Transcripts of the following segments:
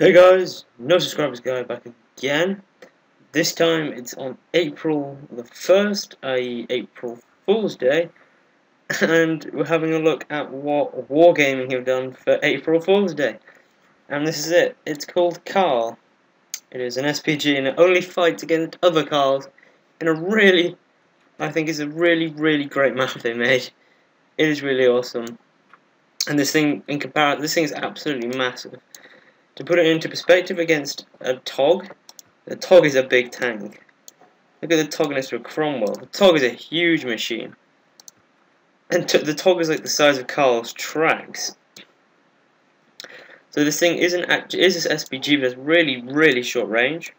Hey guys, no subscribers guy back again. This time it's on April the 1st, i.e. April Fool's Day, and we're having a look at what Wargaming have done for April Fool's Day. And this is it, it's called Karl. It is an SPG and it only fights against other Karls in a really, I think it's a really, really great map they made. It is really awesome. And this thing, in comparison, this thing is absolutely massive. To put it into perspective against a Tog, the Tog is a big tank. Look at the Tog next to Cromwell. The Tog is a huge machine. And the Tog is like the size of Karl's tracks. So this thing isn't actually is this SPG, but it's really, really short range.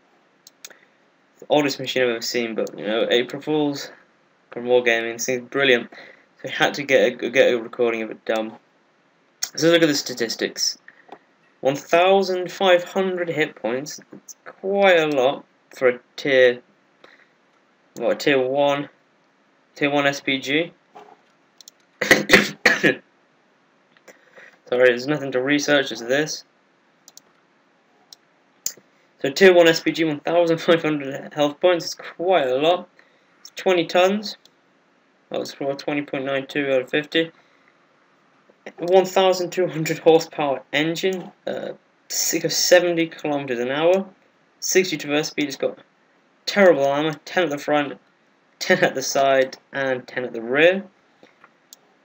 the oldest machine I've ever seen, but you know, April Fools from Wargaming, this thing's brilliant. So I had to get a get a recording of it done. So look at the statistics. 1,500 hit points. It's quite a lot for a tier, what, a tier 1, tier 1 SPG. Sorry, there's nothing to research, just this. So tier 1 SPG, 1,500 health points, it's quite a lot. It's 20 tons. That was for 20.92 out of 50. 1,200 horsepower engine, uh, 70 kilometers an hour, 60 traverse speed. It's got terrible armor, 10 at the front, 10 at the side, and 10 at the rear.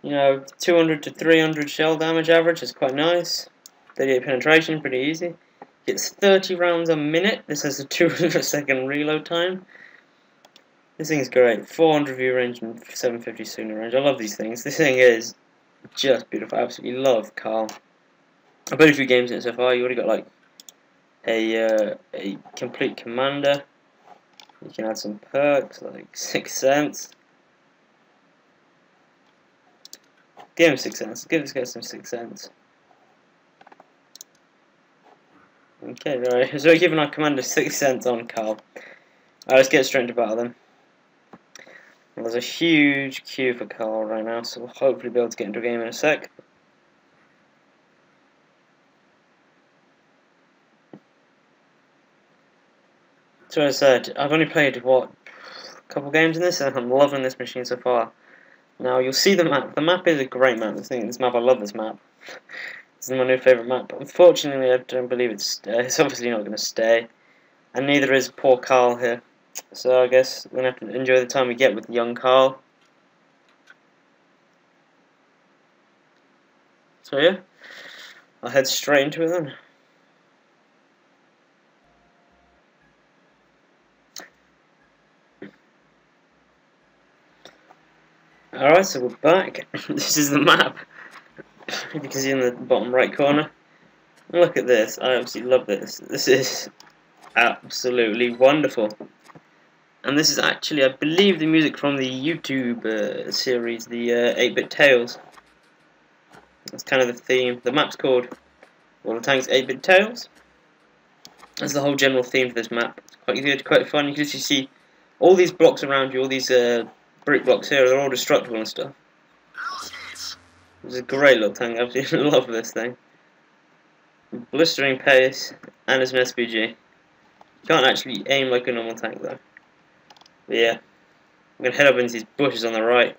You know, 200 to 300 shell damage average is quite nice. 38 penetration, pretty easy. Gets 30 rounds a minute. This has a 200 second reload time. This thing is great. 400 view range and 750 signal range. I love these things. This thing is just beautiful. I absolutely love Karl. I've played a few games in it so far. You already got like a uh, a complete commander. You can add some perks like Six Sense. Give him Six Sense. Give this guy some Six Sense. Okay, right. So we're giving our commander Six Sense on Karl. Let's get straight into battle then. There's a huge queue for Karl right now, so we'll hopefully be able to get into a game in a sec. So as I said, I've only played, what, a couple games in this, and I'm loving this machine so far. Now, you'll see the map. The map is a great map. This, thing, this map, I love this map. this is my new favourite map. But unfortunately, I don't believe it's, uh, it's obviously not going to stay. And neither is poor Karl here. So I guess we're going to have to enjoy the time we get with young Karl. So yeah, I'll head straight into it then. Alright, so we're back. this is the map. you can see in the bottom right corner. Look at this. I absolutely love this. This is absolutely wonderful. And this is actually, I believe, the music from the YouTube uh, series, the 8-Bit uh, Tales. That's kind of the theme. The map's called World of Tanks 8-Bit Tales. That's the whole general theme for this map. It's quite good, quite fun. You can see all these blocks around you, all these uh, brick blocks here, they're all destructible and stuff. It's a great little tank, I absolutely love this thing. Blistering pace, and it's an SPG. Can't actually aim like a normal tank though. But yeah, I'm going to head up into these bushes on the right.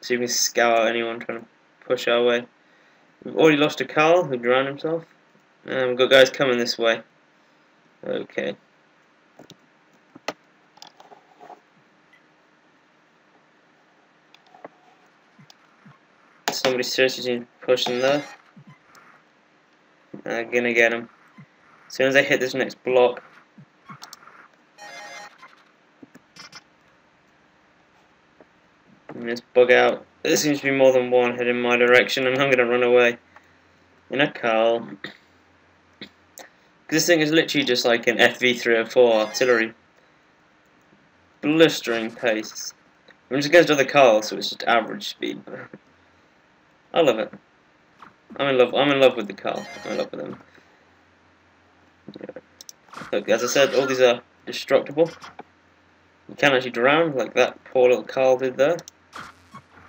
If we can scout out anyone trying to push our way. We've already lost a Karl who drowned himself. And we've got guys coming this way. Okay. Somebody seriously pushing there. Gonna get him. As soon as I hit this next block. And just bug out. There seems to be more than one heading my direction and I'm gonna run away. In a car. This thing is literally just like an FV304 artillery. Blistering pace. I'm just against other Karls, so it's just average speed. I love it. I'm in love. I'm in love with the Karl. I'm in love with him. Yeah. Look, as I said, all these are destructible. You can actually drown, like that poor little Karl did there.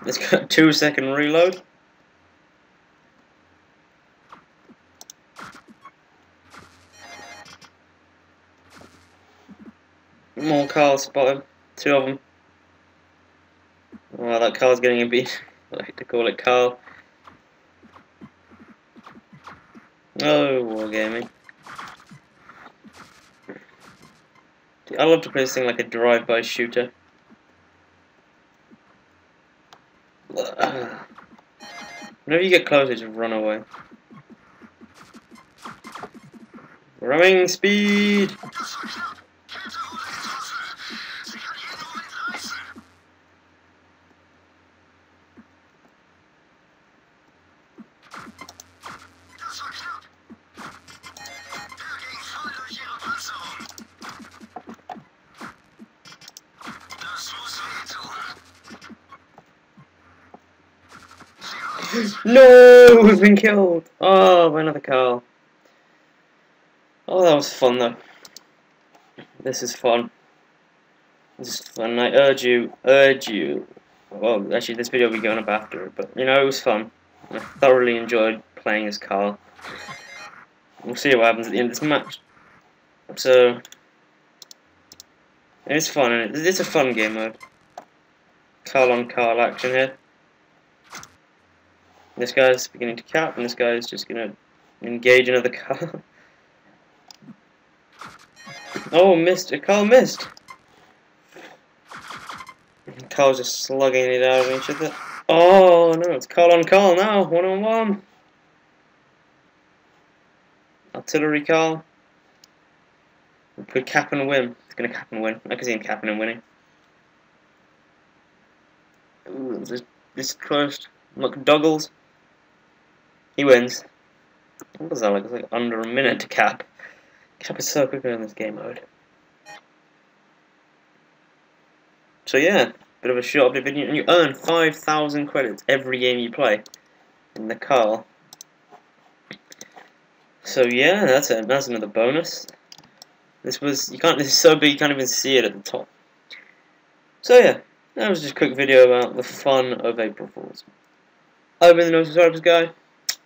It's got a two second reload. More cars spotted. Two of them. Oh, that car's getting a beat. I like to call it Karl. Oh, wargaming. I love to play this thing like a drive-by shooter. Whenever you get closer, just run away. Running speed! no, we've been killed. Oh, by another Karl. Oh, that was fun though. This is fun. This is fun. I urge you, urge you. Well, actually, this video will be going up after, it, but you know, it was fun. I thoroughly enjoyed playing as Karl. We'll see what happens at the end of this match. So, it's fun, it's a fun game mode. Karl on Karl action here. This guy's beginning to cap, and this guy's just going to engage another car. oh, missed. Karl missed. Karl's just slugging it out of each other. Oh, no, it's Karl on Karl now. One on one. Artillery Karl. Could cap and win. It's going to cap and win. I can see him capping and winning. Ooh, this, this close. McDougall's. He wins. What was that like? It's like under a minute to cap. Cap is so quicker in this game mode. So yeah, bit of a short video, and you earn 5,000 credits every game you play in the car. So yeah, that's it. That's another bonus. This was you can't. This is so big you can't even see it at the top. So yeah, that was just a quick video about the fun of April Fools. I've been the No Subscribers guy